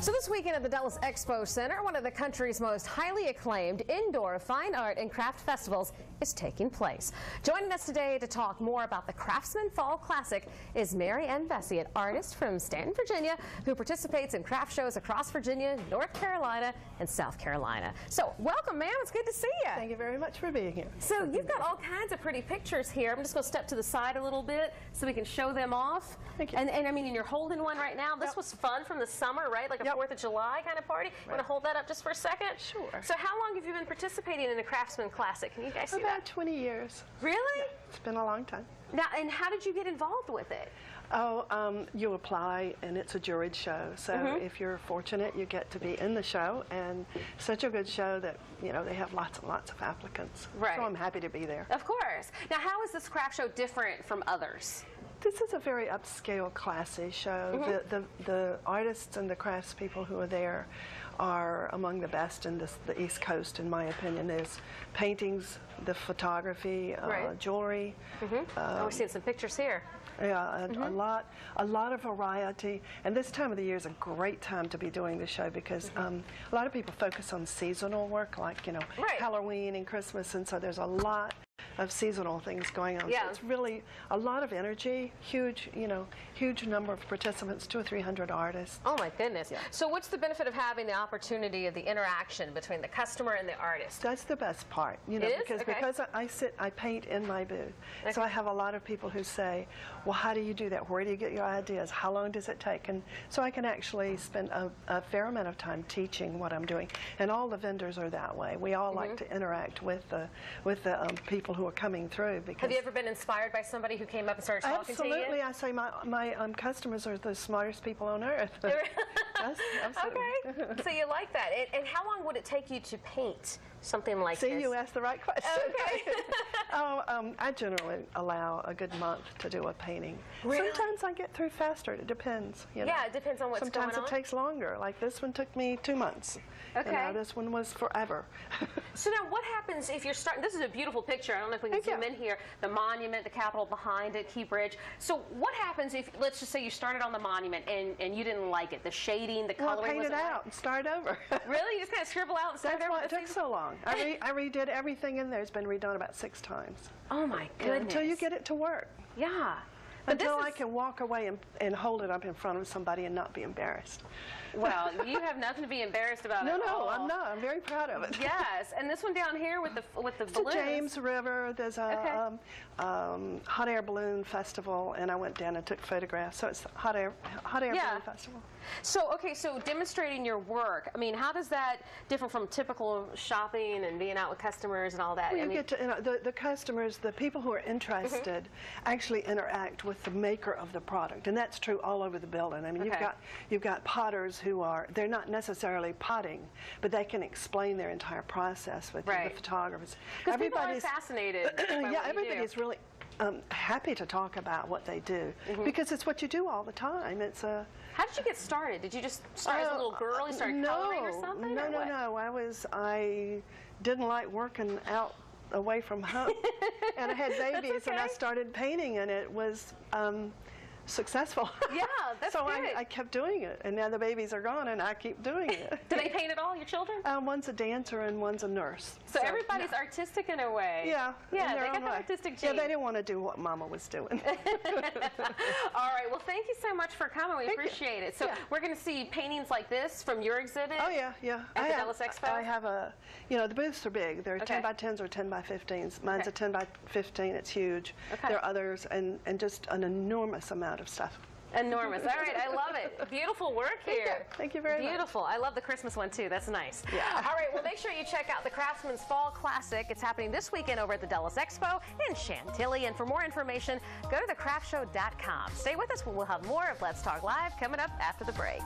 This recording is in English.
So this weekend at the Dulles Expo Center, one of the country's most highly acclaimed indoor fine art and craft festivals is taking place. Joining us today to talk more about the Craftsmen Fall Classic is Mary Ann Vessey, an artist from Staunton, Virginia, who participates in craft shows across Virginia, North Carolina, and South Carolina. So welcome, ma'am. It's good to see you. Thank you very much for being here. So you've got all kinds of pretty pictures here. I'm just going to step to the side a little bit so we can show them off. Thank you. And, and I mean, and you're holding one right now. This Yep. was fun from the summer, right? Like a 4th of July kind of party. Want to hold that up just for a second? Sure. So how long have you been participating in the Craftsmen Classic? Can you guys see that? About that? 20 years. Really? It's been a long time. Now, and how did you get involved with it? Oh, um, you apply and it's a juried show. So Mm-hmm. if you're fortunate, you get to be in the show and such a good show that, you know, they have lots and lots of applicants. Right. So I'm happy to be there. Of course. Now, how is this craft show different from others? This is a very upscale, classy show. Mm-hmm. The, the, the artists and the craftspeople who are there are among the best in this, the East Coast, in my opinion. There's paintings, the photography, uh, Right. jewelry. oh, we're seeing some pictures here. Yeah, a, Mm-hmm. a lot, a lot of variety, and this time of the year is a great time to be doing the show because um, a lot of people focus on seasonal work, like you know Mm-hmm. Right. Halloween and Christmas, and so there's a lot of seasonal things going on. Yeah. So it's really a lot of energy, huge, you know, huge number of participants, two or three hundred artists. Oh my goodness. Yeah. So what's the benefit of having the opportunity of the interaction between the customer and the artist? That's the best part, you know, It is? because Okay. because I, I sit, I paint in my booth, so I have a lot of people who say, "Well, how do you do that? Where do you get your ideas? How long does it take?" And so I can actually spend a, a fair amount of time teaching what I'm doing, and all the vendors are that way. We all like Mm-hmm. to interact with the with the um, people who are coming through because. Have you ever been inspired by somebody who came up and started talking Absolutely, to you? I say my my um, customers are the smartest people on earth. Yes, absolutely. okay. so you like that. And, and how long would it take you to paint something like See, this? you asked the right question. Okay. oh, um, I generally allow a good month to do a painting. Really? Sometimes I get through faster. It depends. You know. Yeah, it depends on what's Sometimes going on. Sometimes it takes longer. Like this one took me two months. You Okay. know, this one was forever. So now what happens if you're starting, this is a beautiful picture, I don't know if we can Thank zoom you. in here, the monument, the Capitol behind it, Key Bridge. So what happens if, let's just say you started on the monument and, and you didn't like it, the shading, the well, coloring paint it out and start over. Really? You just kind of scribble out and start That's over why it took so long. I, re- I redid everything in there. It's been redone about six times. Oh my goodness. Until you get it to work. Yeah. But Until I can walk away and, and hold it up in front of somebody and not be embarrassed. Well, you have nothing to be embarrassed about No, no, all. I'm not. I'm very proud of it. Yes, and this one down here with the with the It's the. James River. There's a Okay. um, um, hot air balloon festival, and I went down and took photographs. So it's hot air hot air Yeah. balloon festival. So okay, so demonstrating your work. I mean, how does that differ from typical shopping and being out with customers and all that? Well, I you mean, get to you know, the the customers, the people who are interested, Mm-hmm. actually interact with the maker of the product, and that's true all over the building. I mean, you've got you've got potters who are they're not necessarily potting, but they can explain their entire process with Right. the photographers. because people are fascinated. yeah, everybody's really um, happy to talk about what they do Mm-hmm. because it's what you do all the time. It's a How did you get started? Did you just start as a little girl? You started no, coloring or something? No, or no, what? no. I was I didn't like working out away from home, and I had babies, and I started painting, and it was. Um, successful. Yeah, that's so good. I, I kept doing it, and now the babies are gone, and I keep doing it. Do they paint at all, your children? um, one's a dancer and one's a nurse. so, everybody's artistic in a way. Yeah, Yeah, they got the artistic Yeah, they didn't want to do what Mama was doing. All right. Well, thank you so much for coming. We Thank you. appreciate it. So Yeah. we're going to see paintings like this from your exhibit. Oh yeah, yeah. At I the have, Dulles Expo? I have a, you know, the booths are big. They're Okay. 10 by 10s or 10 by 15s. Mine's Okay. a 10 by 15. It's huge. Okay. There are others, and and just an enormous amount of stuff. Enormous. All right, I love it. Beautiful work Thank you. here. Thank you very much. Beautiful. I love the Christmas one too. That's nice. Yeah. All right, well, make sure you check out the Craftsmen's Fall Classic. It's happening this weekend over at the Dulles Expo in Chantilly. And for more information, go to thecraftshow.com. Stay with us. We'll have more of Let's Talk Live coming up after the break.